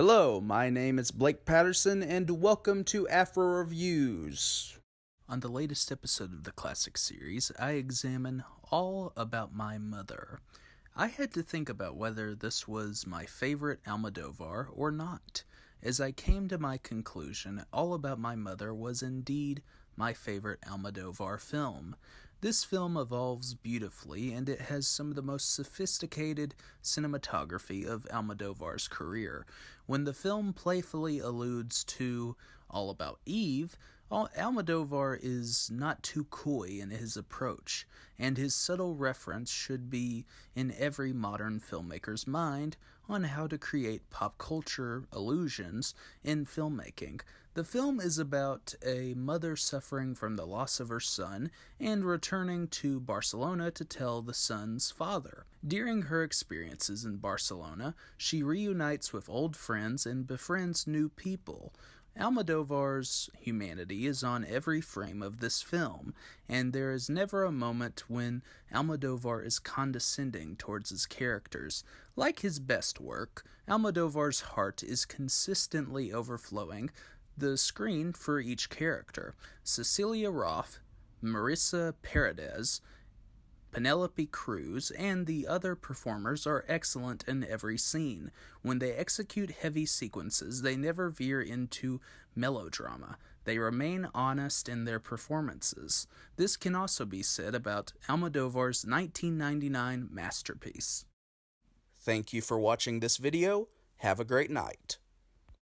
Hello, my name is Blake Patterson, and welcome to Afro Reviews. On the latest episode of the Classic series, I examine all about my mother. I had to think about whether this was my favorite Almodovar or not, as I came to my conclusion All About My Mother was indeed my favorite Almodovar film. This film evolves beautifully, and it has some of the most sophisticated cinematography of Almodovar's career. When the film playfully alludes to All About Eve, Almodovar is not too coy in his approach, and his subtle reference should be in every modern filmmaker's mind on how to create pop culture allusions in filmmaking. The film is about a mother suffering from the loss of her son and returning to Barcelona to tell the son's father. During her experiences in Barcelona, she reunites with old friends and befriends new people. Almodovar's humanity is on every frame of this film, and there is never a moment when Almodovar is condescending towards his characters. Like his best work, Almodovar's heart is consistently overflowing the screen for each character. Cecilia Roth, Marisa Paredes, Penelope Cruz, and the other performers are excellent in every scene. When they execute heavy sequences, they never veer into melodrama. They remain honest in their performances. This can also be said about Almodovar's 1999 masterpiece. Thank you for watching this video. Have a great night.